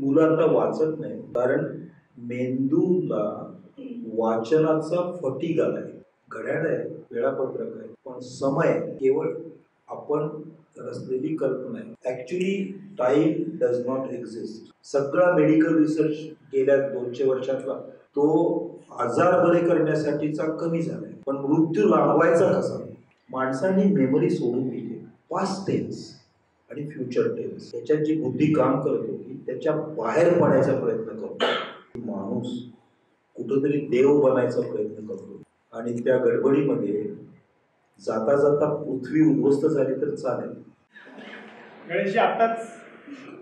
मुलं आता वाचत नाही कारण मेंदूला वाचनाचा फटी आहे. घड्याळ आहे वेळापत्रक आहे. पण समय केवळ आपण रचलेली कल्पना आहे. Actually time does not exist सगळा मेडिकल रिसर्च गेल्या दोनशे वर्षातला तो आजार बरे करण्यासाठीचा कमी झालाय. पण मृत्यू लांबवायचा कसा? माणसांनी मेमरी सोडून दिली. पास्ट टेन्स आणि फ्युचर टेन्स याच्यात जी बुद्धी काम करत होती त्याच्या बाहेर पडायचा प्रयत्न करतो. माणूस कुठंतरी देव बनायचा प्रयत्न करतो. आणि त्या गडबडीमध्ये जाता जाता पृथ्वी उद्ध्वस्त झाली तर चालेल. गणेशजी आत्ताच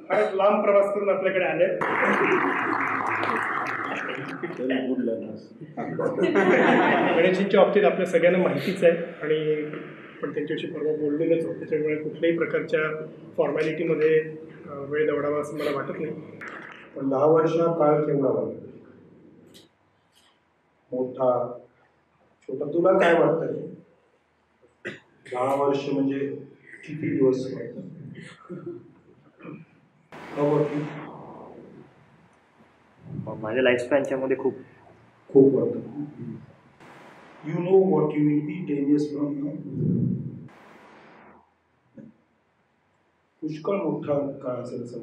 फारच लांब प्रवास करून आपल्याकडे आले. गणेशजींच्या बाबतीत आपल्या सगळ्यांना माहितीच आहे. आणि आपण त्यांच्याशी परवा बोललेलोच आहोत त्याच्यामुळे कुठल्याही प्रकारच्या फॉर्मॅलिटीमध्ये वेळ दवडावा असं मला वाटत नाही. पण दहा वर्ष हा काळ केवढा वाटतो मोठा? छोटा? तुला काय वाटतंय दहा वर्ष म्हणजे किती दिवस? माझ्या लाईफस्पॅनच्या मध्ये खूप. खूप वाटतं you know what you will be ten years from now पुष्कळ मोठा काळ असेल असं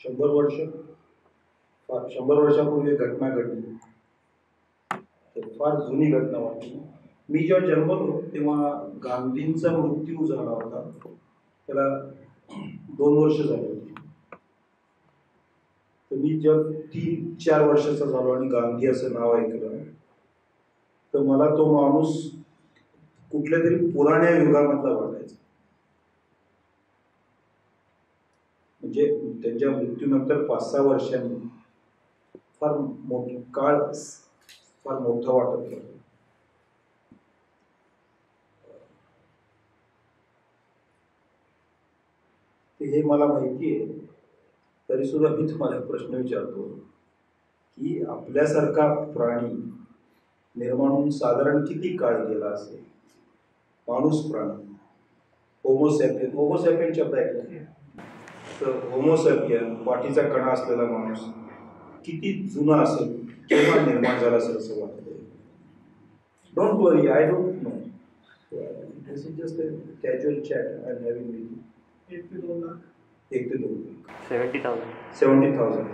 शंभर वर्ष. फार शंभर वर्षापूर्वी घटना घडली. तर फार जुनी घटना वाटली. मी जेव्हा जन्मलो तेव्हा गांधींचा मृत्यू झाला होता. त्याला दोन वर्ष झाले. तर मी जेव्हा तीन चार वर्षाचा झालो आणि गांधी असं नाव ऐकलं तर मला तो माणूस कुठल्या तरी पुराण्या युगामधला वाटायचा. म्हणजे त्यांच्या मृत्यूनंतर पाच सहा वर्षांनी फार मोठ काळ फार मोठा वाटत होता. हे मला माहिती आहे. तरी सुद्धा मी तुम्हाला एक प्रश्न विचारतो की आपल्यासारखा प्राणी निर्माण होऊन साधारण किती काळ गेला असेल? माणूस प्राणी. होमोसॅपियन होमोसॅपियन शब्द ऐकला तर होमोसॅपियन पाठीचा कणा असलेला माणूस किती जुना असेल केव्हा निर्माण झाला असेल असं वाटतं don't worry I don't know this is just casual chat I having with एक ते दोन लाख. एक ते दोन. Seventy thousand. Seventy thousand.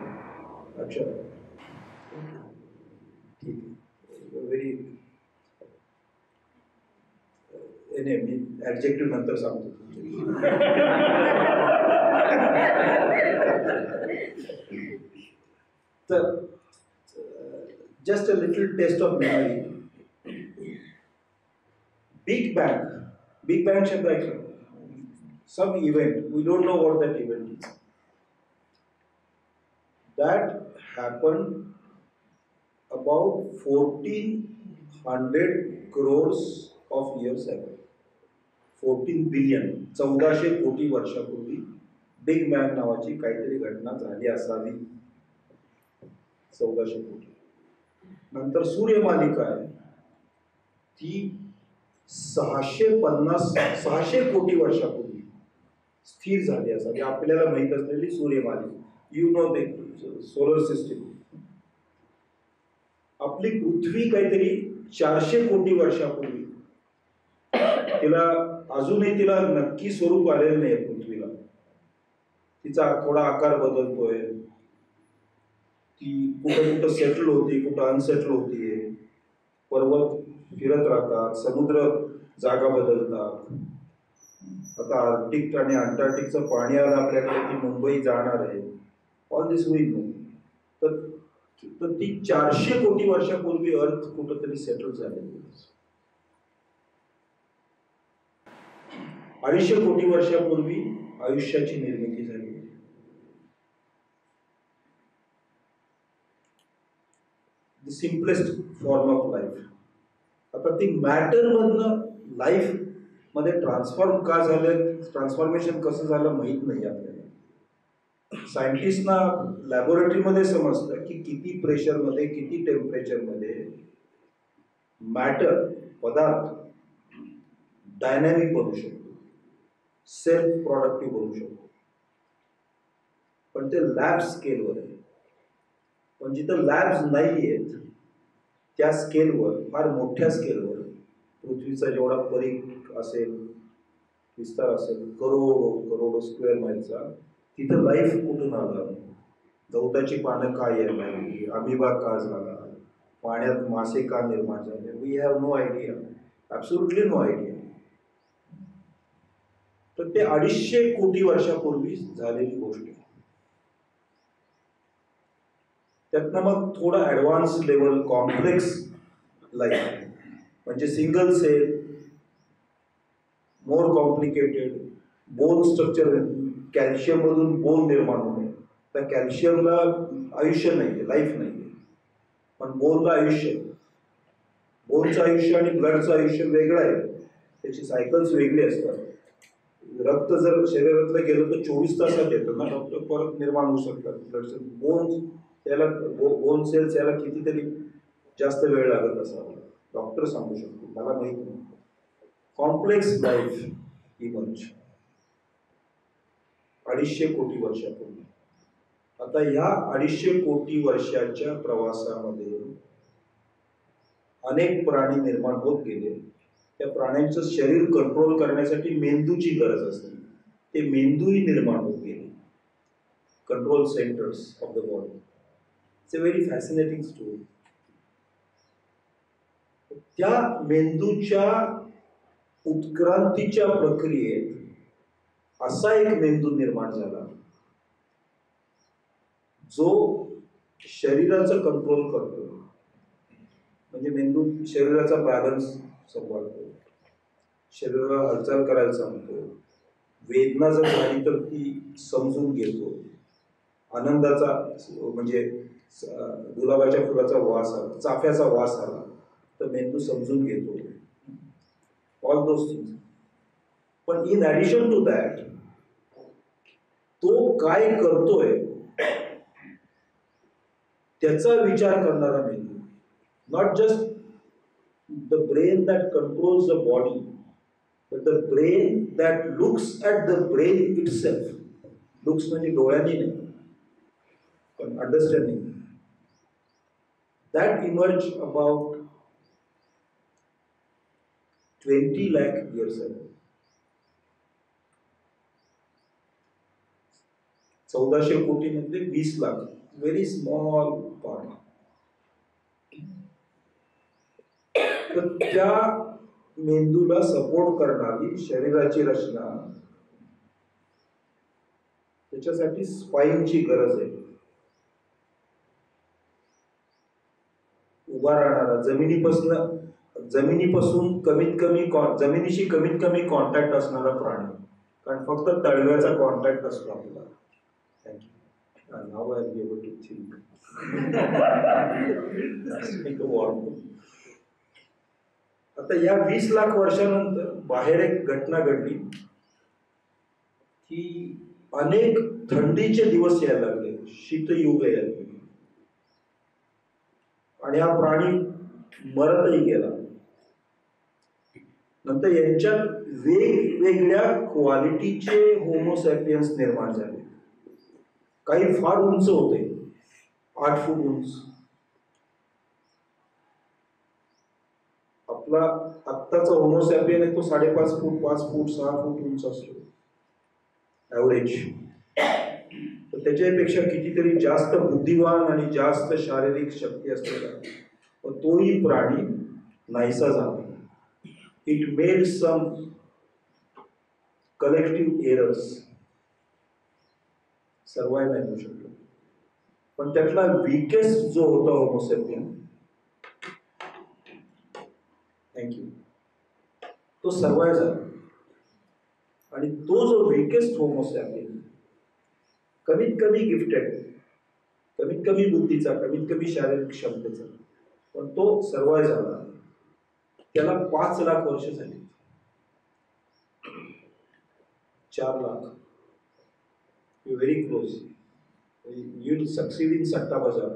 अच्छा. ठीक व्हेरी नाही मी ॲडजेक्टिव्ह नंतर सांगतो. तर just a little test of memory big bang big bang शब्द ऐकला. Some event, we don't know what that event is. That happened about 1400 crores of years ago. 14 billion चौदाशे कोटी वर्षापूर्वी बिग बँग नावाची काहीतरी घटना झाली असावी चौदाशे कोटी नंतर सूर्यमालिका आहे ती सहाशे पन्नास सहाशे कोटी वर्षापूर्वी स्थिर झाली असावी आपल्याला माहीत असलेली सूर्यमाली. यू नो ते सोलर सिस्टीम आपली पृथ्वी काहीतरी चारशे कोटी वर्षापूर्वी. तिला अजूनही तिला नक्की स्वरूप आलेलं नाही पृथ्वीला. तिचा थोडा आकार बदलतोय. ती कुठं कुठं सेटल होती कुठं अनसेटल होतीये पर्वत फिरत राहतात समुद्र जागा बदलतात. आता आर्टिक आणि अंटार्क्टिकचं पाणी आलं आपल्याकडे की मुंबई जाणार आहे. ऑल दिस होईल तर तर ती चारशे कोटी वर्षापूर्वी अर्थ कुठंतरी सेटल झालेली अडीचशे कोटी वर्षापूर्वी आयुष्याची निर्मिती झाली सिम्पलेस्ट फॉर्म ऑफ लाईफ आता ती मॅटर मधनं लाईफ मध्ये ट्रान्सफॉर्म का झालं? ट्रान्सफॉर्मेशन कसं झालं माहीत नाही आपल्याला. सायंटिस्टना लॅबोरेटरीमध्ये समजतं की किती प्रेशरमध्ये किती टेम्परेचरमध्ये मॅटर पदार्थ डायनॅमिक बनू शकतो. सेल्फ प्रॉडक्टिव्ह बनू शकतो. पण ते लॅब स्केलवर आहे. पण जिथं लॅब्स नाही आहेत त्या स्केलवर फार मोठ्या स्केलवर पृथ्वीचा जेवढा परीख असेल विस्तार असेल करोडो करोडो स्क्वेअर माईलचा तिथं लाईफ कुठून आलं? गवताची पानं का आहे लागली अमिबा का झाला? पाण्यात मासे का निर्माण झाले? We have no idea absolutely no idea तर ते अडीचशे कोटी वर्षापूर्वी झालेली गोष्ट आहे. त्यातनं मग थोडं ॲडव्हान्स लेवल कॉम्प्लेक्स लाईफ म्हणजे single cell more complicated bone structure कॅल्शियममधून bone निर्माण होणे. त्या कॅल्शियमला आयुष्य नाही आहे लाईफ नाही आहे पण बोनला आयुष्य बोनचं आयुष्य आणि ब्लडचं आयुष्य वेगळं आहे. त्याची सायकल्स वेगळी असतात. रक्त जर शरीरातलं गेलं तर चोवीस तासात येतं ना रक्त परत निर्माण होऊ शकतात. ब्लडचं बोन त्याला बो बोन सेल्स याला कितीतरी जास्त वेळ लागत असावा. डॉक्टर सांगू शकतो. मला माहीत नाही. कॉम्प्लेक्स लाईफ इमर्ज अडीचशे कोटी वर्षापूर्वी. आता ह्या अडीचशे कोटी वर्षाच्या प्रवासामध्ये अनेक प्राणी निर्माण होत गेले. त्या प्राण्यांचं शरीर कंट्रोल करण्यासाठी मेंदूची गरज असते. ते मेंदूही निर्माण होत गेले. Control centres of the body it's a very fascinating story त्या मेंदूच्या उत्क्रांतीच्या प्रक्रियेत असा एक मेंदू निर्माण झाला. जो शरीराचं कंट्रोल करतो. म्हणजे मेंदू शरीराचा बॅलन्स सांभाळतो. शरीराला हालचाल करायला सांगतो. वेदना जर झाली तर ती समजून घेतो. आनंदाचा म्हणजे गुलाबाच्या फुलाचा वास आला चाफ्याचा वास आला. तर मेंदू समजून घेतो. ऑल दोज थिंग्स पण इन ॲडिशन टू दॅट तो काय करतोय, त्याचा विचार करणारा मेंदू. Not just the brain that controls the body but the brain that looks at the brain itself looks म्हणजे डोळ्यांनी नाही, पण understanding that emerge about twenty lakh years ago. चौदाशे कोटी मधले वीस लाख व्हेरी स्मॉल पार्ट तर त्या मेंदूला सपोर्ट करणारी शरीराची रचना त्याच्यासाठी स्पाईनची गरज आहे उभा राहणारा जमिनीपासून जमिनीपासून कमीत कमी कॉन जमिनीशी कमीत कमी कॉन्टॅक्ट असणारा प्राणी. कारण फक्त तळव्याचा कॉन्टॅक्ट असतो आपला thank you I be able to think आता या वीस लाख वर्षानंतर बाहेर एक घटना घडली. की अनेक थंडीचे दिवस यायला लागले. शीतयुग यायला लागले. आणि हा प्राणी मरतही गेला. नंतर यांच्यात वेगवेगळ्या क्वालिटीचे होमोसॅपियन्स निर्माण झाले. काही फार उंच होते. आठ फूट उंच. आपला आत्ताचा होमोसॅपियन आहे तो साडेपाच फूट पाच फूट सहा फूट उंच असतो. ॲव्हरेज तर त्याच्यापेक्षा कितीतरी जास्त बुद्धिवान आणि जास्त शारीरिक शक्ती असलेला पण तोही प्राणी नाहीसा झाला. It made some collective errors survive येऊ शकतो. पण त्यातला विकेस्ट जो होता होमोसेपियन थँक्यू तो सर्वाय झाला. आणि तो जो विकेस्ट होमोसेपियन कमीत कमी गिफ्टेड कमीत कमी बुद्धीचा कमीत कमी शारीरिक क्षमतेचा पण तो सर्वाय झाला. त्याला पाच लाख वर्ष झाली. चार lakh. You very close you succeed in सट्टा बाजार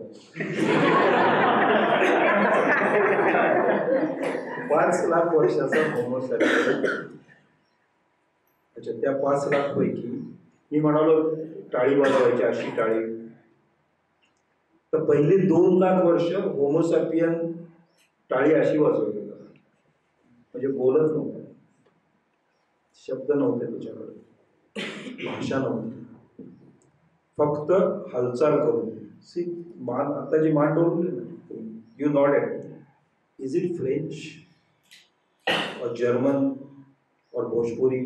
पाच लाख वर्षाचा होमोसॅपियन अच्छा त्या पाच लाख पैकी मी म्हणालो टाळी वाजवायची अशी टाळी. तर पहिले दोन लाख वर्ष होमोसॅपियन टाळी अशी वाजवली म्हणजे बोलत नव्हतं शब्द नव्हते त्याच्याकडे भाषा नव्हती. फक्त हालचाल करून. सी मान, आता जी मान डोलली ना you not at is it French और जर्मन और Bhojpuri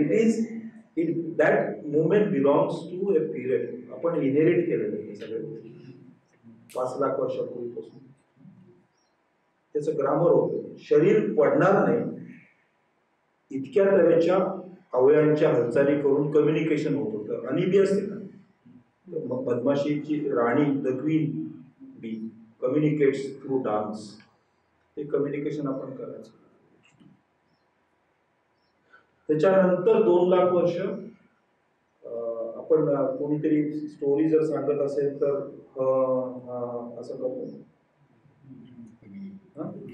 it is it that movement belongs to a period आपण इनहेरिट केलेलं सगळे. पाच लाख वर्षापूर्वीपासून. त्याचं ग्रामर होतं. शरीर पडणार नाही इतक्या तऱ्हेच्या अवयांच्या हालचाली करून कम्युनिकेशन होत होतं. आणि बी असते ना. बदमाशीची राणी the queen bee communicates through dance ते कम्युनिकेशन आपण करायचं. त्याच्यानंतर दोन लाख वर्ष आपण कोणीतरी स्टोरी जर सांगत असेल तर असं करतो.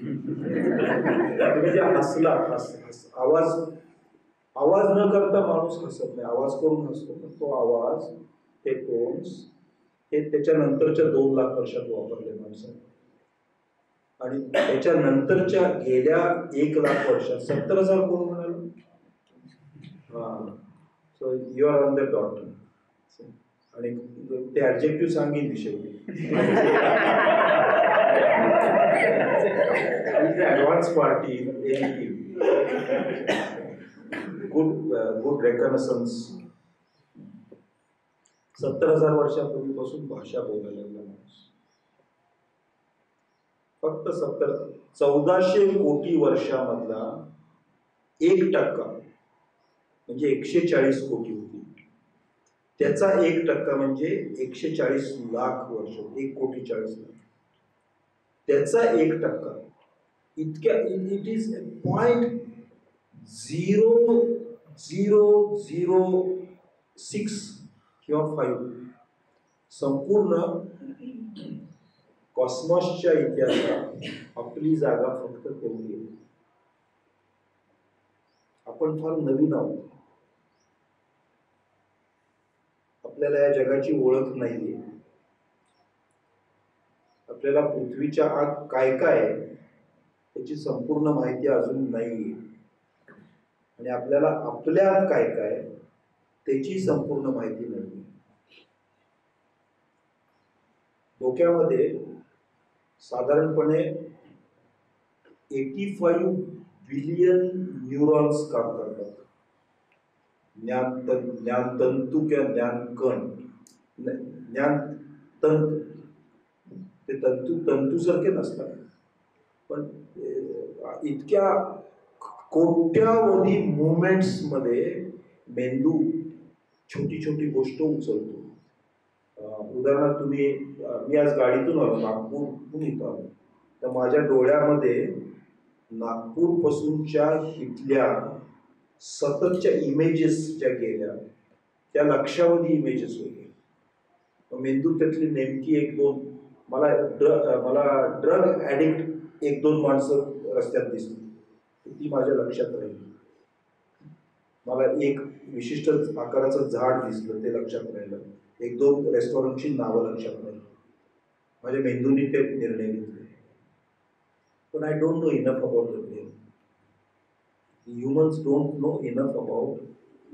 म्हणजे हसला हस हस. आवाज आवाज न करता माणूस हसत नाही. आवाज करून हसतो? पण तो आवाज ते टोन्स हे त्याच्यानंतरच्या दोन लाख वर्षात वापरले माणसाने आणि त्याच्यानंतरच्या गेल्या एक लाख वर्षात सत्तर हजार कोण म्हणाल? हा. So you are on the dot आणि ते ॲडजेक्टिव्ह सांगेन मी शेवटी advance party good good reconnaissance सत्तर हजार वर्षापूर्वीपासून भाषा बोलायला लागला माणूस. फक्त सत्तर चौदाशे कोटी वर्षामधला एक टक्का म्हणजे एकशे चाळीस कोटी त्याचा एक टक्का म्हणजे एकशे चाळीस लाख वर्ष एक कोटी चाळीस लाख. त्याचा एक टक्का. इतक्या it is point zero zero zero six किंवा फाईव्ह संपूर्ण कॉस्मॉसच्या इतिहासात आपली जागा फक्त तेवढी आपण फार नवीन आहोत. आपल्याला या जगाची ओळख नाहीये. आपल्याला पृथ्वीच्या आत काय काय आहे त्याची संपूर्ण माहिती अजून नाहीये. आणि आपल्याला आपल्या आत काय काय त्याची संपूर्ण माहिती नाही डोक्यामध्ये साधारणपणे एटी फाईव्ह बिलियन न्यूरॉन्स काम करतात. ज्ञान तन ज्ञान तंतू किंवा ज्ञान कण ज्ञान तंतू ते तंतू तंतूसारखे नसतात. पण इतक्या कोट्यावधी मुवमेंट्समध्ये मेंदू छोटी छोटी गोष्ट उचलतो. उदाहरणार्थ तुम्ही मी आज गाडीतून आलो नागपूरहून इथं आलो. तर माझ्या डोळ्यामध्ये नागपूरपासूनच्या इथल्या सततच्या इमेजेस ज्या गेल्या त्या लक्षावधी इमेजेस होत्या मग मेंदू त्यातली नेमकी एक दोन मला ड्र मला ड्रग ॲडिक्ट एक दोन माणसं रस्त्यात दिसली. ती माझ्या लक्षात राहिली. मला एक विशिष्ट आकाराचं झाड दिसलं ते लक्षात राहिलं. एक दोन रेस्टॉरंटची नावं लक्षात राहिली. माझ्या मेंदूने ते निर्णय घेतले. पण I don't know enough about the brain humans don't know enough about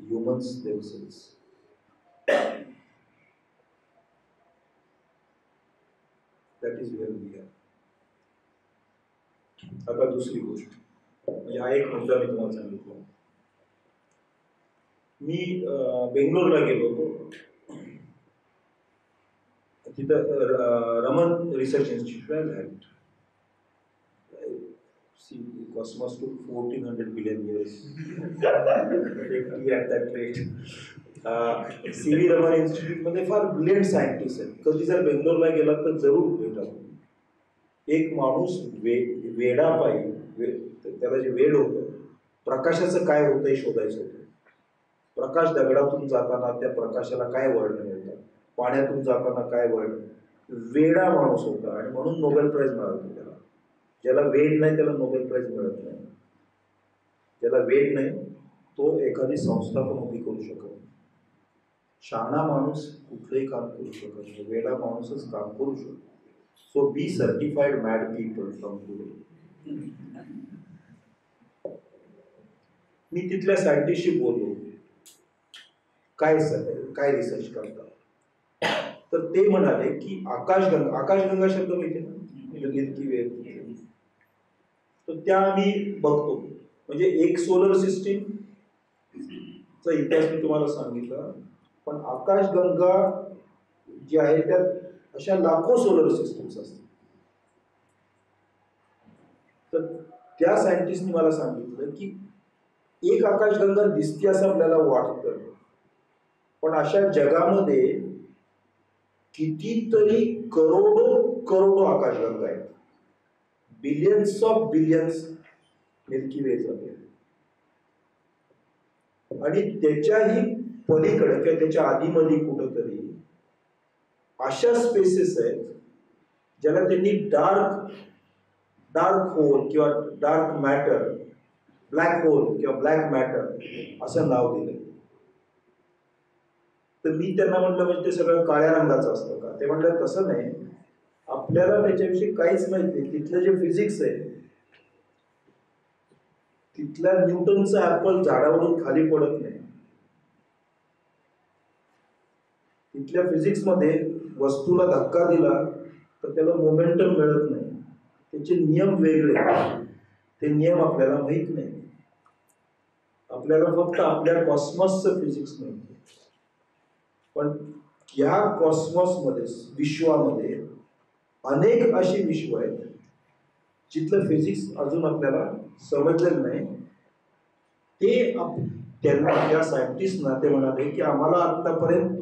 humans themselves. That is where we are. आता दुसरी गोष्ट म्हणजे हा एक मुद्दा मी तुम्हाला सांगितला मी अं, बेंगलोरला गेलो होतो तिथं अं, रमन रिसर्च इन्स्टिट्यूट आहे lab See, the cosmos took 1400 billion years. Exactly at that rate. C V Raman इन्स्टिट्यूटमध्ये फार ब्रिलियंट सायंटिस्ट आहेत. कधी जर बेंगलोरला गेला तर जरूर भेटा. एक माणूस वे वेडापायी वे त्याला जे वेड होतं प्रकाशाचं काय होतं हे शोधायचं होतं. प्रकाश दगडातून जाताना त्या प्रकाशाला काय वळण मिळतं? पाण्यातून जाताना काय वळण वेडा माणूस होता आणि म्हणून नोबेल प्राईज मिळाला. ज्याला वेड नाही त्याला नोबेल प्राईज मिळत नाही. ज्याला वेड नाही तो एखादी संस्था पण उभी करू शकत शहाणा माणूस कुठलंही काम करू शकत नाही. वेडा माणूसच काम करू शकतो so be certified mad people from today मी तिथल्या सायंटिस्टशी बोललो. काय काय रिसर्च करता? तर ते म्हणाले की आकाशगंगा आकाशगंगा शब्द माहिती ना? मिल्की वे तर त्या आम्ही बघतो. म्हणजे एक सोलर सिस्टीम चा इतिहास मी तुम्हाला सांगितला. पण आकाशगंगा जी आहे त्यात अशा लाखो सोलर सिस्टम्स असतात. तर त्या सायंटिस्टनी मला सांगितलं की एक आकाशगंगा दिसते असं आपल्याला वाटतं. पण अशा जगामध्ये कितीतरी करोडो करोडो आकाशगंगा आहेत. Billions of billions Milky Ways झाले आणि त्याच्याही पलीकडे किंवा त्याच्या आधीमध्ये कुठंतरी अशा स्पेसेस आहेत ज्याला त्यांनी डार्क डार्क होल किंवा डार्क मॅटर ब्लॅक होल किंवा ब्लॅक मॅटर असं नाव दिलं. तर मी त्यांना म्हटलं म्हणजे ते सगळं काळ्या रंगाचं असतं का? ते म्हटलं तसं नाही. आपल्याला त्याच्याविषयी काहीच माहीत नाही. तिथलं जे फिजिक्स आहे तिथल्या न्यूटनचं ऍपल झाडावरून खाली पडत नाही. तिथल्या फिजिक्समध्ये वस्तूला धक्का दिला तर त्याला मोमेंटम मिळत नाही. त्याचे नियम वेगळे ते नियम आपल्याला माहीत नाही. आपल्याला फक्त आपल्या कॉस्मॉसचं फिजिक्स माहिती पण ह्या कॉस्मॉसमध्ये विश्वामध्ये अनेक अशी विश्व आहेत जिथलं फिजिक्स अजून आपल्याला समजलेलं नाही. ते आप त्यांना त्या सायंटिस्टना ते म्हणाले की आम्हाला आत्तापर्यंत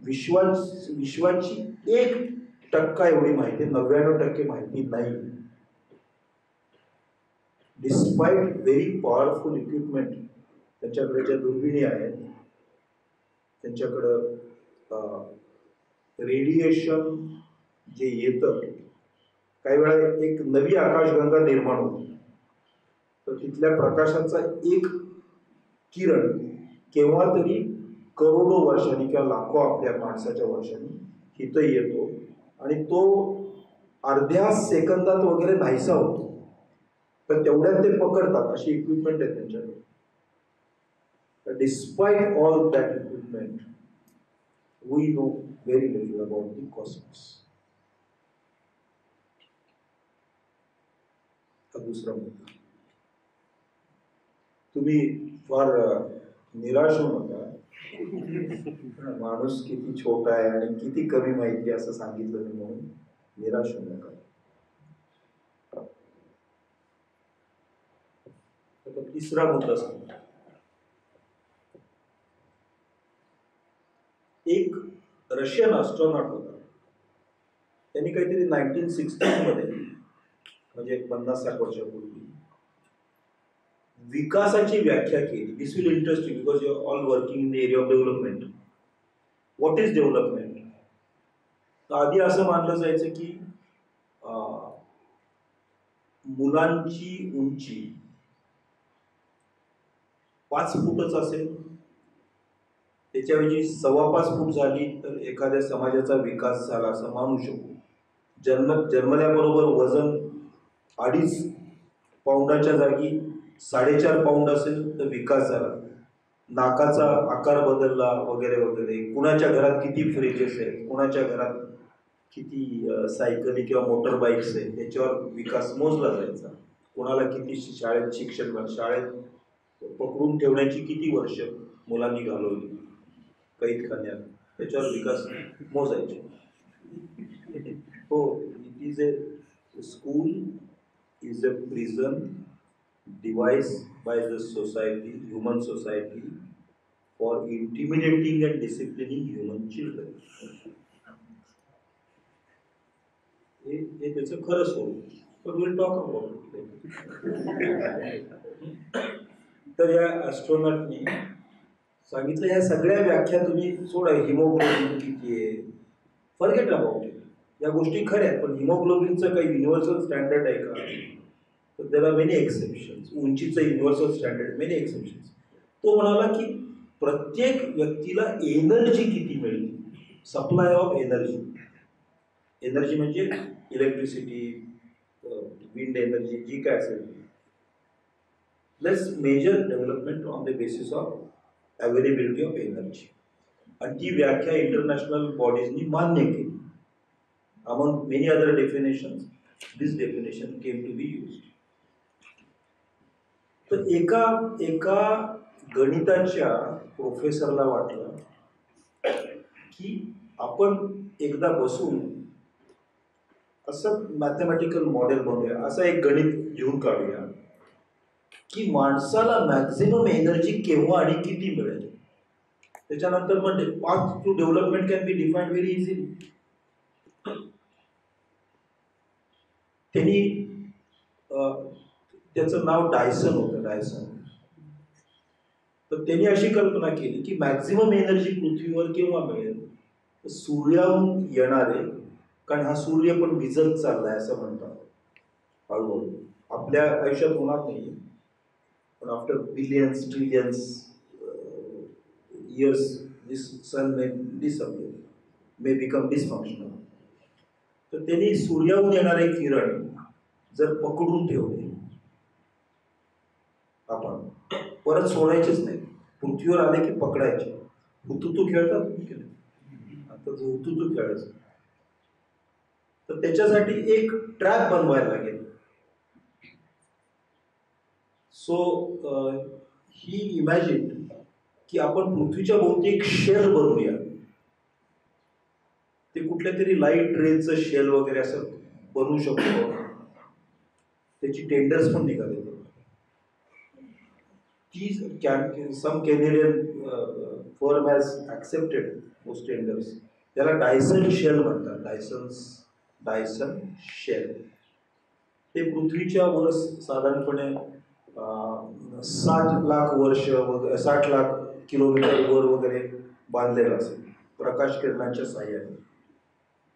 विश्वा विश्वाची एक टक्का एवढी माहिती नव्याण्णव टक्के माहिती नाही. डिस्पाईट व्हेरी पॉवरफुल इक्विपमेंट त्यांच्याकडे ज्या दुर्बिणी आहेत त्यांच्याकडं रेडिएशन जे येतं काही वेळा एक नवी आकाशगंगा निर्माण होते. तर तिथल्या प्रकाशाचा एक किरण केव्हा तरी करोडो वर्षांनी किंवा लाखो आपल्या माणसाच्या वर्षांनी तिथं येतो आणि तो अर्ध्या सेकंदात वगैरे नाहीसा होतो. तर तेवढ्यात ते पकडतात अशी इक्विपमेंट आहे त्यांच्याकडे. Despite all that equipment we know very little about the cosmos हा दुसरा मुद्दा तुम्ही फार निराश होऊ नका. माणूस किती छोटा आहे आणि किती कमी माहिती असं सांगितलं मी म्हणून निराश होऊ नका. तिसरा मुद्दा सांगतो. एक रशियन ऑस्ट्रॉनॉट होता. त्यांनी काहीतरी नाईन्टीन सिक्स्टीजमध्ये म्हणजे पन्नास साठ वर्षापूर्वी विकासाची व्याख्या केली. This will interesting because you all working in the area of development what is development आधी असं मानलं जायचं की मुलांची उंची पाच फूटच असेल. त्याच्याऐवजी सव्वा पाच फूट झाली तर एखाद्या समाजाचा विकास झाला असं मानू शकू. जन्म जन्मल्याबरोबर वजन अडीच पाऊंडाच्या जागी साडेचार पाऊंड असेल तर विकास झाला. नाकाचा आकार बदलला वगैरे वगैरे. कुणाच्या घरात किती फ्रीजेस आहेत? कुणाच्या घरात किती सायकली किंवा मोटर बाईक्स आहेत? त्याच्यावर विकास मोजला जायचा. कोणाला किती शाळेत शिक्षण शाळेत पकडून ठेवण्याची किती वर्ष मुलांनी घालवली? कैद खाण्यात. त्याच्यावर विकास मोजायचे. हो it is a school is a prison devised by the society, human society, for intimidating and disciplining human children. हे त्याचं खरं स्वरूप. पण विल टॉक अबाउट तर या ॲस्ट्रॉनॉटनी सांगितलं या सगळ्या व्याख्या तुम्ही सोडा. हिमोग्लोबिन किती आहे? फॉरगेट अबाउट या गोष्टी खऱ्या आहेत पण हिमोग्लोबिनचं काही युनिव्हर्सल स्टँडर्ड आहे का? तर त्याला मेनी एक्सेप्शन्स उंचीचं युनिव्हर्सल स्टँडर्ड मेनी एक्सेप्शन्स तो म्हणाला की प्रत्येक व्यक्तीला एनर्जी किती मिळते? सप्लाय ऑफ एनर्जी एनर्जी म्हणजे इलेक्ट्रिसिटी विंड एनर्जी जी काय असेल. Let's measure development on the basis of availability of energy आणि ती व्याख्या इंटरनॅशनल बॉडीजनी मान्य केली. Among many other definitions, this definition came to be used. तर एका एका गणिताच्या प्रोफेसरला वाटलं की आपण एकदा बसून असं मॅथमॅटिकल मॉडेल बनवूया असं एक गणित घेऊन काढूया की माणसाला मॅक्झिमम एनर्जी केव्हा आणि किती मिळेल? त्याच्यानंतर म्हणजे पाच to development can be define very easily त्यांनी त्याचं नाव डायसन होतं डायसन तर त्यांनी अशी कल्पना केली की मॅक्झिमम एनर्जी पृथ्वीवर केव्हा मिळेल? सूर्याहून येणारे कारण हा सूर्य पण विजत चाललाय असं म्हणतात. हळूहळू. आपल्या आयुष्यात होणार नाही पण after billions trillions years this sun may disappear may become dysfunctional तर त्यांनी सूर्याहून येणारे किरण जर पकडून ठेवले आपण परत सोडायचेच नाही. पृथ्वीवर आले की पकडायचे. हुतुतू खेळतात आता जो हुतुतू खेळायचं. तर त्याच्यासाठी एक ट्रॅप बनवायला लागेल. सो ही इमॅजिन की आपण पृथ्वीच्या भोवती एक शेल बनवूया. कुठल्या तरी लाइट रेलचं शेल वगैरे असं बनवू शकतो. त्याची टेंडर्स पण निघाले. ती can some Canadian firm has accepted those tenders त्याला डायसन शेल म्हणतात. डायसन्स डायसन शेल ते पृथ्वीच्या वर साधारणपणे uh, साठ लाख वर्ष वगैरे साठ लाख किलोमीटर वर वगैरे बांधलेलं असेल. प्रकाश किरणांच्या साह्याने.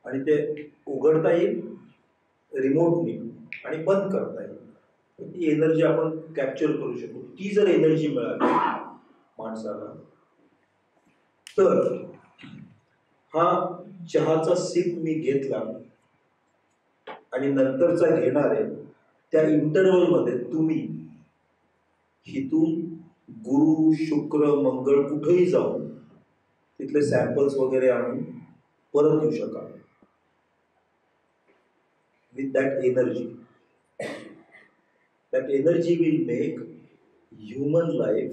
आणि ते उघडता येईल रिमोटली आणि बंद करता येईल. ती एनर्जी आपण कॅप्चर करू शकतो ती जर एनर्जी मिळाली माणसाला तर हा चहाचा सिप मी घेतला आणि नंतरचा घेणार आहे त्या इंटरवलमध्ये तुम्ही हिथून गुरु शुक्र मंगळ कुठेही जाऊन तिथले सॅम्पल्स वगैरे आणून परत येऊ शकाल. With that energy. That energy will make human life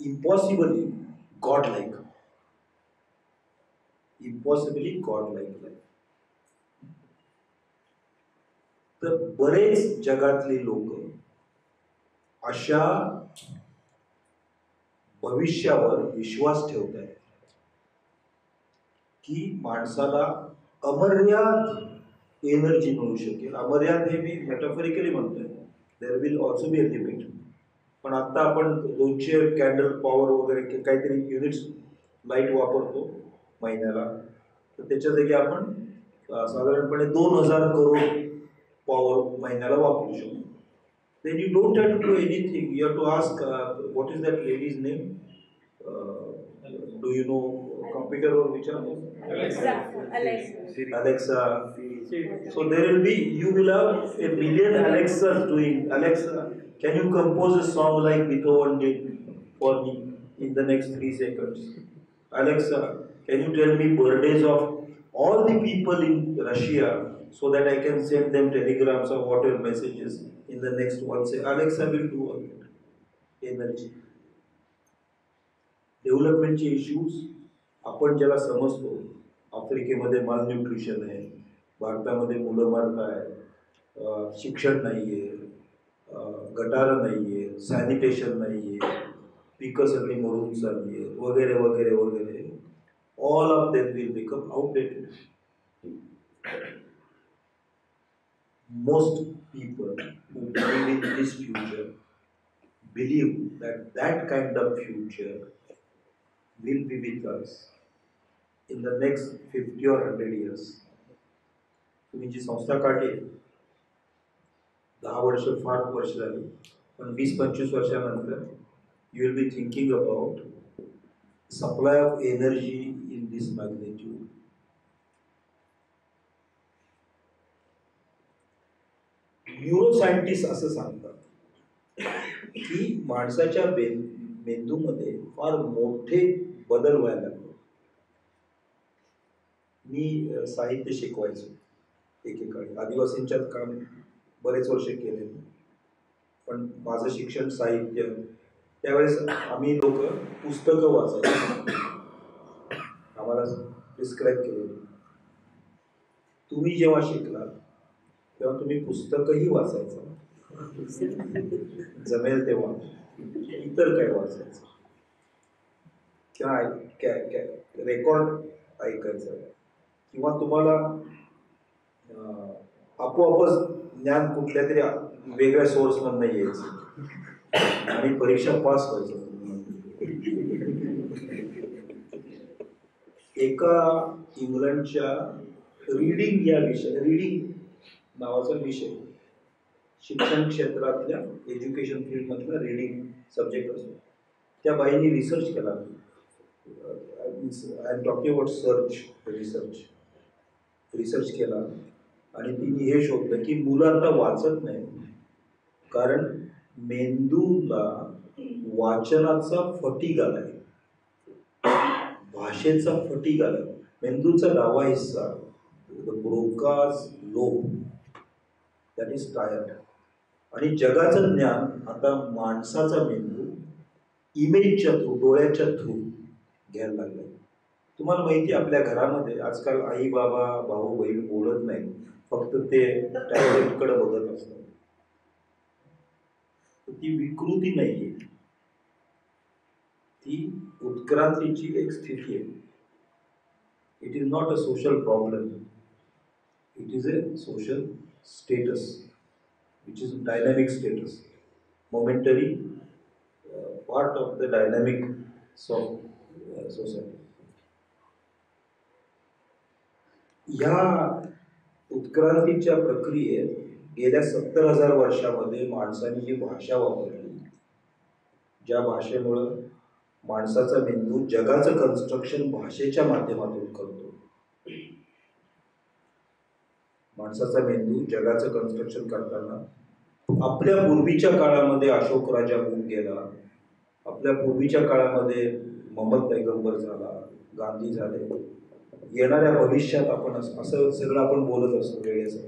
impossibly godlike. Impossibly godlike life. तर बरेच जगातले लोक अशा भविष्यावर विश्वास ठेवत आहेत की माणसाला अमर्याद एनर्जी मिळू शकेल. अमर्याद हे मी मेटाफरिकली म्हणतोय. There will also be a limit पण आता आपण दोनशे कॅन्डल पॉवर वगैरे काहीतरी युनिट्स लाईट वापरतो महिन्याला. तर त्याच्या जागी आपण साधारणपणे दोन हज़ार करोड पॉवर महिन्याला वापरू शकतो. Then you don't have to do anything you have to ask what is that lady's name do you know कॉम्प्युटरवर विचार. Alexa. Alexa. So there will be, you will have a million Alexas doing, Alexa, can you compose a song like Beethoven did for me in the next three seconds? Alexa, can you tell me birthdays of all the people in Russia so that I can send them telegrams or whatever messages in the next one second? Alexa will do all that. Energy. Development issues आपण ज्याला समजतो, आफ्रिकेमध्ये malnutrition आहे, भारतामध्ये मुलं मारत आहे शिक्षण नाही आहे गटारं नाही आहे सॅनिटेशन नाही आहे पिकं सगळी मरून चालली आहेत वगैरे वगैरे वगैरे. All of them will become outdated most people who believe in this future believe that that kind of future will be with us. In the next 50 or 100 years. तुम्ही जी संस्था काढली दहा वर्ष फार वर्ष झाली पण वीस पंचवीस वर्षानंतर you will be thinking about supply of energy in this magnitude neuroscientist असं सांगतात की माणसाच्या मेंदूमध्ये फार मोठे बदल व्हायला लागतात मी साहित्य शिकवायचो एकेकाळी. आदिवासींच्यात काम बरेच वर्ष केले. पण माझं शिक्षण साहित्य. त्यावेळेस आम्ही लोक पुस्तकं वाचायचो. आम्हाला डिस्क्राईब केलं. तुम्ही जेव्हा शिकला तेव्हा तुम्ही पुस्तकही वाचायचं. जमेल तेव्हा. इतर काय वाचायचं? किंवा ऐक- रेकॉर्ड ऐकायचं. किंवा तुम्हाला आपोआपच ज्ञान कुठल्या तरी वेगळ्या सोर्समधनं यायचं. आणि परीक्षा पास व्हायचं. एका इंग्लंडच्या रीडिंग या विषय रीडिंग नावाचा विषय. शिक्षण क्षेत्रातल्या एज्युकेशन फील्डमधला रीडिंग सब्जेक्ट असतो. त्या बाईंनी रिसर्च केला. I am talking about search research research केला. आणि तिने हे शोधलं की मुलं आता वाचत नाही. कारण मेंदूला वाचनाचा फटीक आहे भाषेचा फटीक आलाय. मेंदूचा डावा हिस्सा ब्रोकाज लोभ दॅट इज टायर्ड आणि जगाचं ज्ञान आता माणसाचा मेंदू इमेजच्या थ्रू डोळ्याच्या थ्रू घ्यायला लागलाय. तुम्हाला माहिती आहे आपल्या घरामध्ये आजकाल आई बाबा भाऊ बहीण बोलत नाही फक्त ते टॅबलेटकडे बघत असतात. ती विकृती नाही आहे ती उत्क्रांतीची एक स्थिती आहे. It is not a social problem it is a social status which is dynamic status momentary part of the dynamic of society या उत्क्रांतीच्या प्रक्रियेत गेल्या सत्तर हजार वर्षामध्ये माणसाने जी भाषा वापरली ज्या भाषेमुळं माणसाचा मेंदू जगाचं कन्स्ट्रक्शन भाषेच्या माध्यमातून करतो. माणसाचा मेंदू जगाचं कन्स्ट्रक्शन करताना आपल्या पूर्वीच्या काळामध्ये अशोक राजा होऊन गेला आपल्या पूर्वीच्या काळामध्ये मोहम्मद पैगंबर झाला गांधी झाले येणाऱ्या भविष्यात आपण असं सगळं आपण बोलत असतो वेळेचं.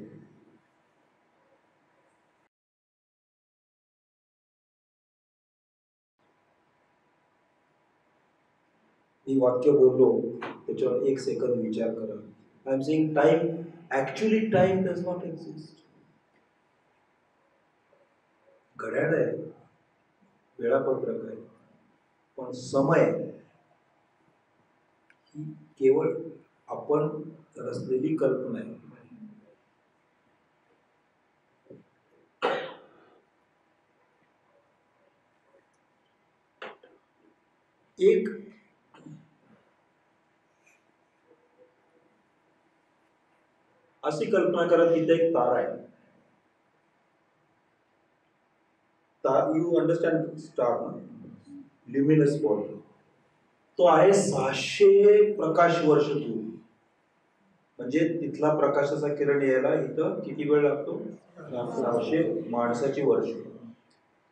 मी वाक्य बोललो त्याच्यावर एक सेकंद विचार करा. I am saying time actually time does not exist घड्याळ आहे वेळापत्रक आहे पण समय ही केवळ आपण रचलेली कल्पना आहे. एक अशी कल्पना करा तिथे एक तारा आहे. तार यू अंडरस्टँड स्टार ना ल्युमिनस बॉडी तो आहे सहाशे प्रकाश वर्ष दूर. म्हणजे तिथला प्रकाशाचा किरण यायला इथं किती वेळ लागतो? सहाशे माणसाची वर्ष.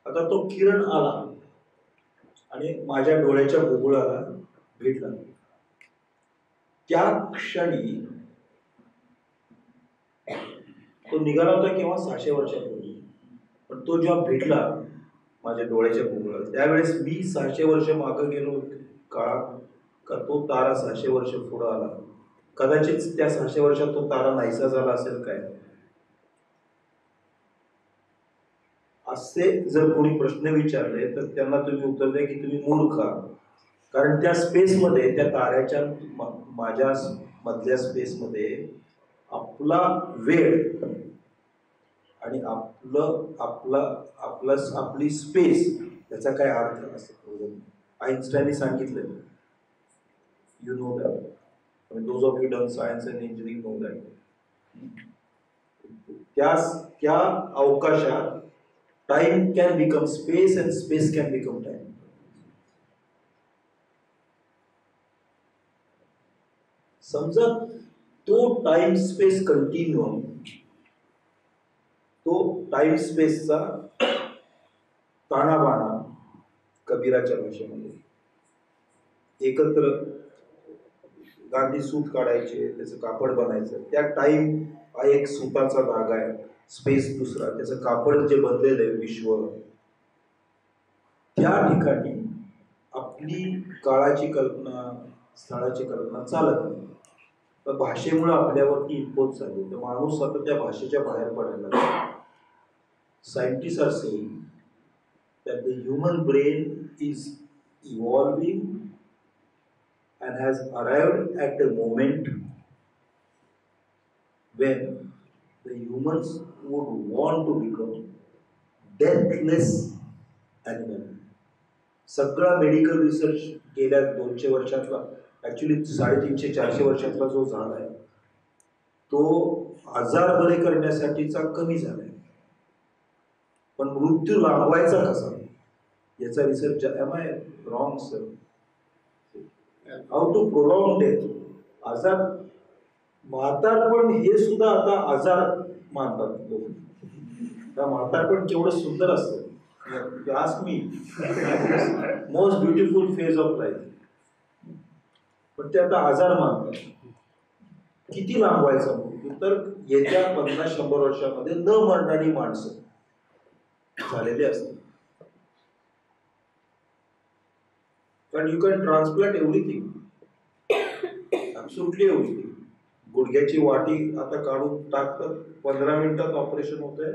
आता तो किरण आला आणि माझ्या डोळ्याच्या भूगोळाला भेटला. त्या क्षणी तो निघाला होता किंवा सहाशे वर्षापूर्वी. पण तो जेव्हा भेटला माझ्या डोळ्याच्या बुबुळाला त्यावेळेस मी सहाशे वर्ष मागं गेलो काळात का तो तारा सहाशे वर्ष पुढं आला? कदाचित त्या सहाशे वर्षात तो तारा नाहीसा झाला असेल काय? असे जर कोणी प्रश्न विचारले तर त्यांना तुम्ही उत्तर द्या की तुम्ही मूर्ख कारण त्या स्पेसमध्ये त्या ताऱ्याच्या माझ्या मधल्या स्पेसमध्ये आपला वेळ आणि आपलं आपला आपला आपली स्पेस याचा काय अर्थ असतो? आईन्स्टाईनने सांगितलं. You know that those of you done science and engineering know that त्या त्या अवकाशात time can become space and space can become time समजा तो टाइम स्पेस कंटिन्युअम तो टाइम स्पेसचा ताणाबाणा कबीराच्या भाषेमध्ये एकत्र गांधी सूत काढायचे त्याचं कापड बनायचं. त्या टाईम हा एक सुताचा धागा आहे. स्पेस दुसरा. त्याचं कापड जे बनलेलं आहे विश्व. त्या ठिकाणी आपली काळाची कल्पना स्थळाची कल्पना चालत नाही. तर भाषेमुळे आपल्यावरती इम्पोज झाली. तर माणूस आता त्या भाषेच्या बाहेर पडायला लागला. Scientist are saying that the human brain is evolving. And has arrived at the moment when the humans would want to become deathless animal. सगळा मेडिकल रिसर्च गेल्या दोनशे वर्षातला ॲक्च्युली साडेतीनशे चारशे वर्षातला जो झाला आहे तो आजार बरे करण्यासाठीचा कमी झाला आहे पण मृत्यू लांबवायचा कसा? याचा research am I wrong sir how to prolong death आजार म्हातारपण हे सुद्धा आता आजार मानतात लोक. म्हातारपण केवढं सुंदर असतं. Ask me. Most beautiful phase of life पण ते आता आजार मानतात. किती लांबवायचा मृत्यू तर येत्या पन्नास शंभर वर्षामध्ये न मरणारी माणसं झालेली असतात. कारण you can transplant everything absolutely everything गुडघ्याची वाटी आता काढून टाकतात. पंधरा मिनिटात ऑपरेशन होत आहे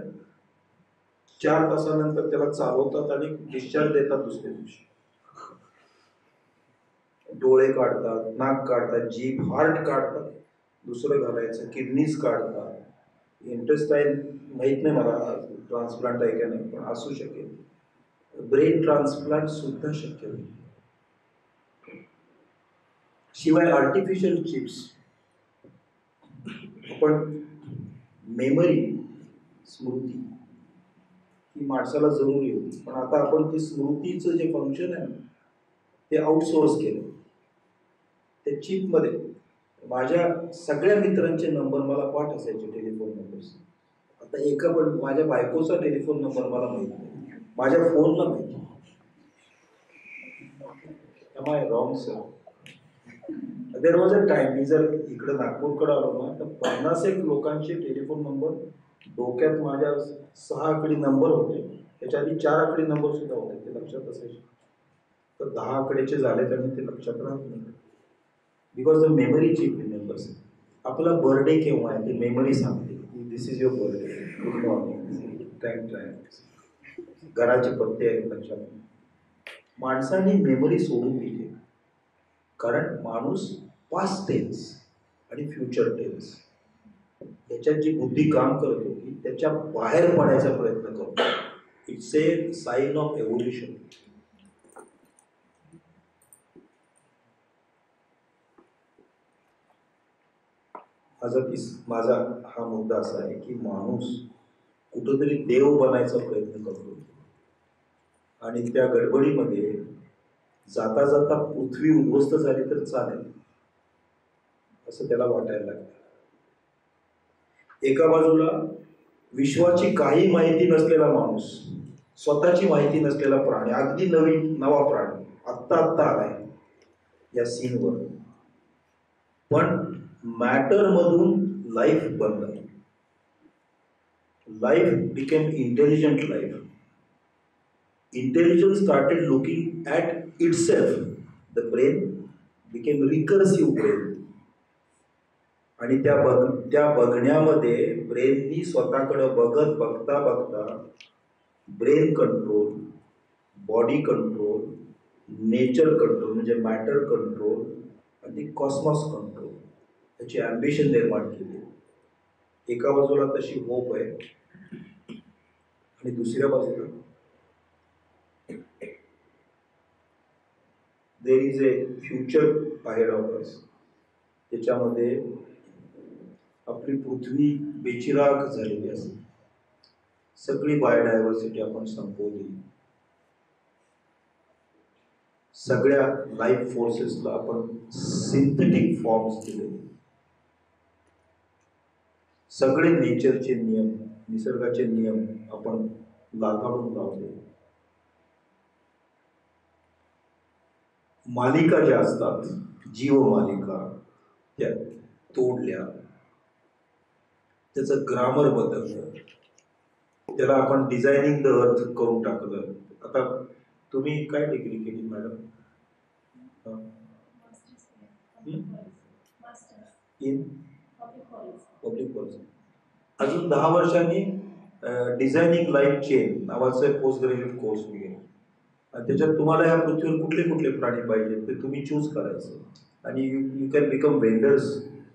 चार तासानंतर त्याला चालवतात आणि डिस्चार्ज देतात दुसऱ्या दिवशी. डोळे काढतात नाक काढतात जीभ हार्ट काढतात. दुसरं घालायचं किडनीज काढतात. इंटेस्टाईन माहीत नाही मला ट्रान्सप्लांट आहे का नाही पण असू शकेल. ब्रेन ट्रान्सप्लांट सुद्धा शक्य होईल शिवाय आर्टिफिशियल चिप्स आपण मेमरी स्मृती ही माणसाला जरुरी होती पण आता आपण ते स्मृतीचं जे फंक्शन आहे ना ते आउटसोर्स केलं. त्या चिपमध्ये माझ्या सगळ्या मित्रांचे नंबर मला पाठ असायचे टेलिफोन नंबर्स आता एका पण माझ्या बायकोचा टेलिफोन नंबर मला माहीत नाही. माझ्या फोनला माहिती am I wrong sir there was a time मी जर इकडे नागपूरकडे आलो ना तर पन्नास एक लोकांचे टेलिफोन नंबर डोक्यात माझ्या सहा आकडी नंबर होते. त्याच्या आधी चार आकडी नंबर सुद्धा होते ते लक्षात असायचे. तर दहा आकडेचे झाले त्याने ते लक्षात राहत नाही. Because the memory chip remembers आपला बर्थडे केव्हा आहे ते मेमरी सांगते this is your birthday good morning thank घराचे पत्ते आहेत लक्षात. माणसाने मेमरी सोडून दिली. कारण माणूस पास्ट टेन्स आणि फ्युचर टेन्स याच्यात जी बुद्धी काम करत होती त्याच्या बाहेर पडायचा प्रयत्न करतो. It's a sign of evolution माझा माझा हा मुद्दा असा आहे की माणूस कुठंतरी देव बनायचा प्रयत्न करतो. आणि त्या गडबडीमध्ये जाता जाता पृथ्वी उद्ध्वस्त झाली तर चालेल. असं त्याला वाटायला लागलं. एका बाजूला विश्वाची काही माहिती नसलेला माणूस स्वतःची माहिती नसलेला प्राणी अगदी नवीन नवा प्राणी आत्ता आत्ता आलाय या सीनवर. पण मॅटरमधून लाईफ बनलं. Life became intelligent life intelligence started looking at itself. The brain became recursive brain आणि त्या बघ त्या बघण्यामध्ये ब्रेननी स्वतःकडं बघत बघता बघता brain control body control nature control म्हणजे मॅटर कंट्रोल आणि कॉस्मॉस कंट्रोल याची ॲम्बिशन निर्माण केली. एका बाजूला तशी होप आहे आणि दुसऱ्या बाजूला देर इज ए फ्युचर बाहेर ऑफ त्याच्यामध्ये आपली पृथ्वी बेचिराग झालेली असते सगळी बायोडायव्हर्सिटी आपण संपवली. सगळ्या लाईफ फोर्सेसला सिंथेटिक फॉर्म्स दिले. सगळे नेचरचे नियम, निसर्गाचे नियम आपण लाथाडून लावले. मालिका ज्या असतात जीव मालिका तोडल्या. त्याचं ग्रामर बदललं त्याला आपण डिझायनिंग द अर्थ करून टाकलं. आता तुम्ही काय डिग्री केली मॅडम इन पब्लिक पॉलिसी अजून दहा वर्षांनी डिझायनिंग लाईफ चेन नावाचा पोस्ट ग्रॅज्युएट कोर्स निघेल आणि त्याच्यात तुम्हाला या पृथ्वीवर कुठले कुठले प्राणी पाहिजेत ते तुम्ही चूज करायचं. आणि you you can become vendors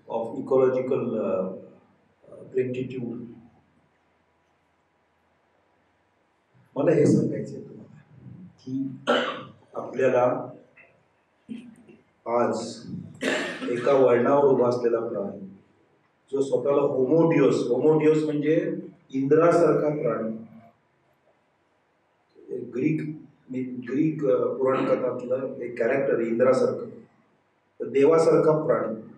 of ecological plenitude मला हे सांगायचं आहे तुम्हाला की आपल्याला आज एका वळणावर उभा असलेला प्राणी जो स्वतःला होमोडिओस होमोडिओस म्हणजे इंद्रासारखा प्राणी ग्रीक ग्रीक पुराणकथातलं एक कॅरेक्टर इंद्रासारखं. देवासारखा प्राणी.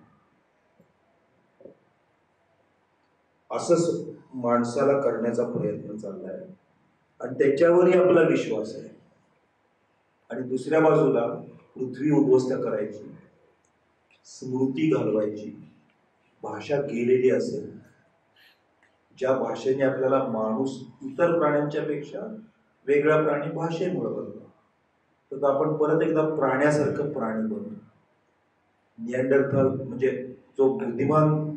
असंच माणसाला करण्याचा प्रयत्न चाललाय. आणि त्याच्यावरही आपला विश्वास आहे. आणि दुसऱ्या बाजूला पृथ्वी उद्ध्वस्त करायची स्मृती घालवायची भाषा गेलेली असेल ज्या भाषेने आपल्याला माणूस इतर प्राण्यांच्या पेक्षा वेगळा प्राणी भाषेमुळे बनतो तर आपण परत एकदा प्राण्यासारखं प्राणी बनतो. नियंडरथल म्हणजे जो बुद्धिमान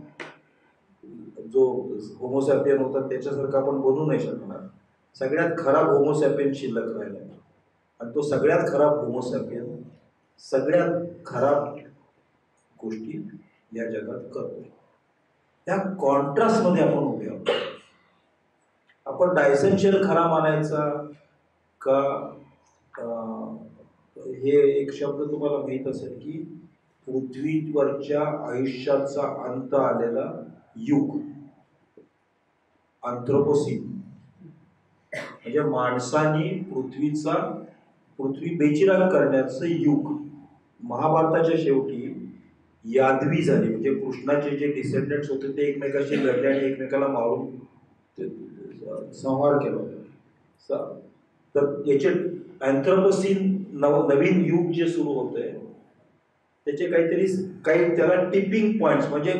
जो होमोसॅपियन होता त्याच्यासारखं आपण बनू नाही शकणार. सगळ्यात खराब होमोसॅपियन शिल्लक राहिला आणि तो सगळ्यात खराब होमोसॅपियन सगळ्यात खराब गोष्टी या जगात करतो त्या कॉन्ट्रास्टमध्ये आपण उभे आहोत. आपण डायसेन्शियल खरा मानायचा का? आ, हे एक शब्द तुम्हाला माहीत असेल की पृथ्वीवरच्या आयुष्याचा अंत आलेला युग. अँथ्रोपोसिन म्हणजे माणसाने पृथ्वीचा पृथ्वी बेचिराग करण्याचं युग महाभारताच्या शेवटी यादवी झाली. म्हणजे कृष्णाचे जे डिसेंडंट्स होते ते एकमेकाशी लढले आणि एकमेकाला मारून संहार केला. होता तर याचे अँथ्रोपोसिन नव नवीन युग जे सुरू होतंय त्याचे काहीतरी काही त्याला टिपिंग पॉईंट्स म्हणजे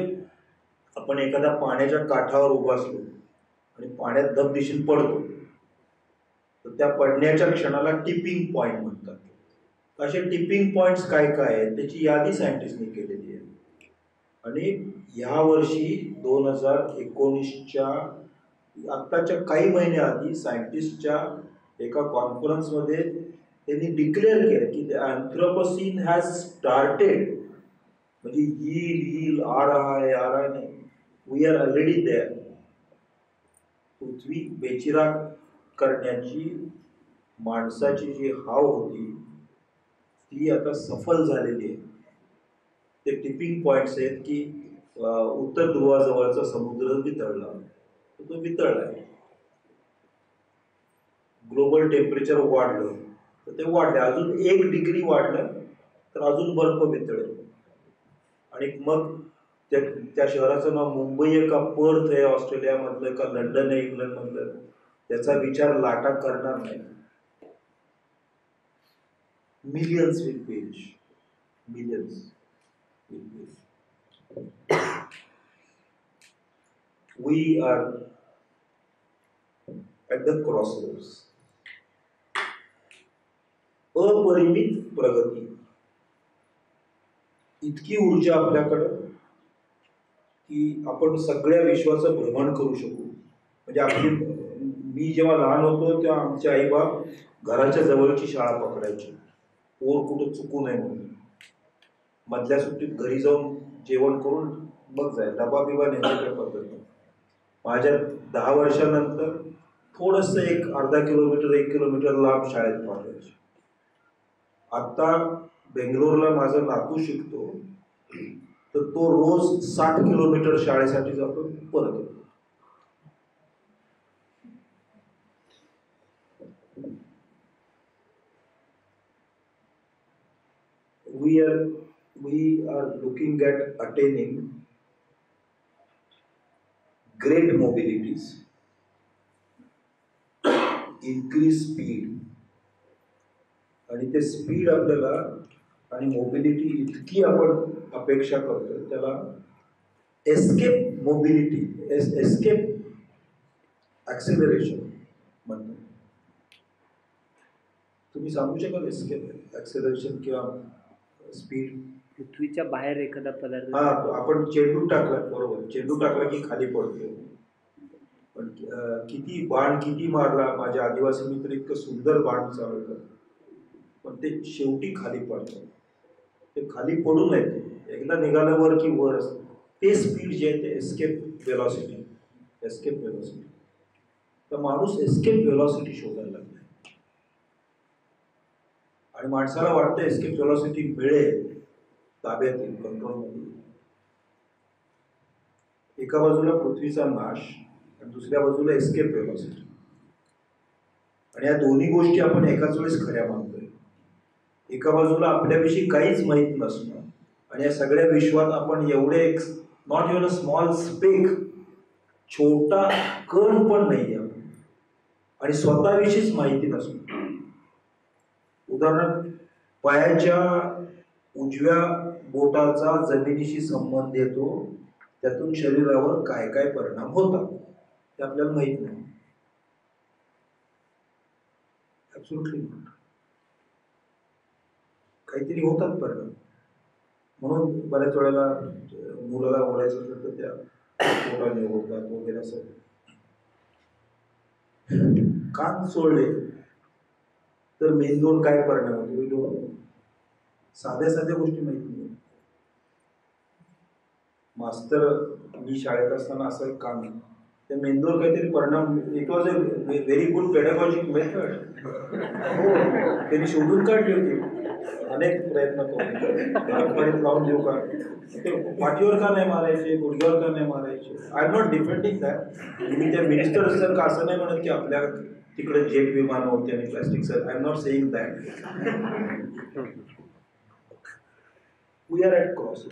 आपण एखाद्या पाण्याच्या काठावर उभा असलो आणि पाण्यात दबदिशील पडतो. तर त्या पडण्याच्या क्षणाला टिपिंग पॉईंट म्हणतात. असे टिपिंग पॉईंट्स काय काय आहेत त्याची यादी सायंटिस्टने केलेली आहे. आणि ह्या वर्षी दोन हजार एकोणीसच्या आत्ताच्या काही महिन्याआधी सायंटिस्टच्या एका कॉन्फरन्समध्ये त्यांनी डिक्लेअर केलं की द अँथ्रोपोसिन हॅज स्टार्टेड म्हणजे येईल येईल आर आहे आर आ नाही. वी आर ऑलरेडी देअर पृथ्वी बेचिराग करण्याची माणसाची जी हाव होती ती आता सफल झालेली आहे. ते टिपिंग पॉईंट्स आहेत की उत्तर ध्रुवाजवळचा समुद्र वितळला. तर तो वितळला आहे. ग्लोबल टेम्परेचर वाढलं. तर ते वाढलं. अजून एक डिग्री वाढलं तर अजून बर्फ वितळेल. आणि मग त्या त्या शहराचं नाव मुंबई आहे का पर्थ आहे ऑस्ट्रेलियामधलं का लंडन आहे इंग्लंडमधलं. त्याचा विचार लाटा करणार नाही. Millions will perish millions will perish we are at the cross अपरिमित प्रगती. इतकी ऊर्जा आपल्याकडं. की आपण सगळ्या विश्वाचं भ्रमण करू शकू. म्हणजे आपली मी जेव्हा लहान होतो तेव्हा आमचे आईबाप घराच्या जवळची शाळा पकडायची. पोर कुठं चुकू नये म्हणून. मधल्या सुट्टीत घरी जाऊन जेवण करून मग जाय. डबा बिबा नेण्याच्या पद्धत. माझ्या दहा वर्षानंतर थोडंसं एक अर्धा किलोमीटर एक किलोमीटर लांब शाळेत पाठवायचे. आत्ता बेंगलोरला माझं नातू शिकतो. तर तो रोज साठ किलोमीटर शाळेसाठी जातो परत येतो we are we are looking at attaining great mobilities increase speed आणि ते स्पीड आपल्याला आणि मोबिलिटी इतकी आपण अपेक्षा करतो त्याला escape mobility S escape acceleration म्हणतात. तुम्ही सांगू शकाल एस्केप ॲक्सेलरेशन किंवा स्पीड पृथ्वीच्या बाहेर एखादा पदार्थ हा आपण चेंडू टाकला बरोबर. चेंडू टाकला की खाली पडतो पण किती बाण किती मारला माझे आदिवासी मित्र इतकं सुंदर बाण चालवतात. पण ते शेवटी खाली पडतात. ते खाली पडू नयेत एकदा निघाल्यावर की वर ते स्पीड जे आहे ते एस्केप वेलॉसिटी एस्केप वेलॉसिटी तर माणूस एस्केप वेलॉसिटी शोधायला लागला आणि माणसाला वाटतं एस्केप वेलॉसिटी मिळेल. ताब्यात येईल कंट्रोलमध्ये एका बाजूला पृथ्वीचा नाश आणि दुसऱ्या बाजूला एस्केप वेलॉसिटी आणि या दोन्ही गोष्टी आपण एकाच वेळेस खऱ्या मानतो. एका बाजूला आपल्याविषयी काहीच माहीत नसणं. आणि या सगळ्या विश्वात आपण एवढे एक not even a small speck छोटा कण पण नाही आपण आणि स्वतःविषयीच माहिती नसणं. उदाहरणार्थ पायाच्या उजव्या बोटाचा जमिनीशी संबंध येतो. त्यातून शरीरावर काय काय परिणाम होतात ते आपल्याला माहीत नाही. ॲब्सोल्युटली नॉट काहीतरी होतात परिणाम. म्हणून बऱ्याच वेळेला मुलाला ओढायचं असेल तर त्या बोटाने ओढतात वगैरे असं. कान सोडले तर मेंदूवर काय परिणाम होतो? We साध्या साध्या गोष्टी माहिती नाही. मास्तर मी शाळेत असताना असं एक काम त्या मेंदूवर काहीतरी परिणाम it was a very good pedagogic method हो त्यांनी शोधून काढली होती. अनेक प्रयत्न करून लावून देऊ का? पाठीवर का नाही मारायचे? गुडघ्यावर का नाही मारायचे? I am not defending that मी त्या मिनिस्टर सर का असं नाही म्हणत की आपल्या तिकडे जेट विमानं होती आणि plastic sir I am not saying that we are at cross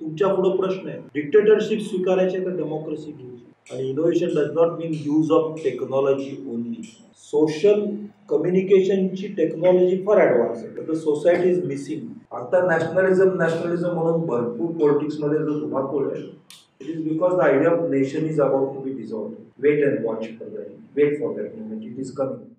तुमच्यापुढे प्रश्न आहे. डिक्टेटरशिप स्वीकारायचे का डेमोक्रेसी घ्यायची आणि innovation does not mean use of technology only social कम्युनिकेशनची technology फार ॲडव्हान्स आहे. तर सोसायटी इज मिसिंग आता नॅशनलिझम नॅशनलिझम म्हणून भरपूर पॉलिटिक्समध्ये जो धुमाकूळ आहे it is because the idea of nation is about to be dissolve wait and watch for that wait for that movement it is coming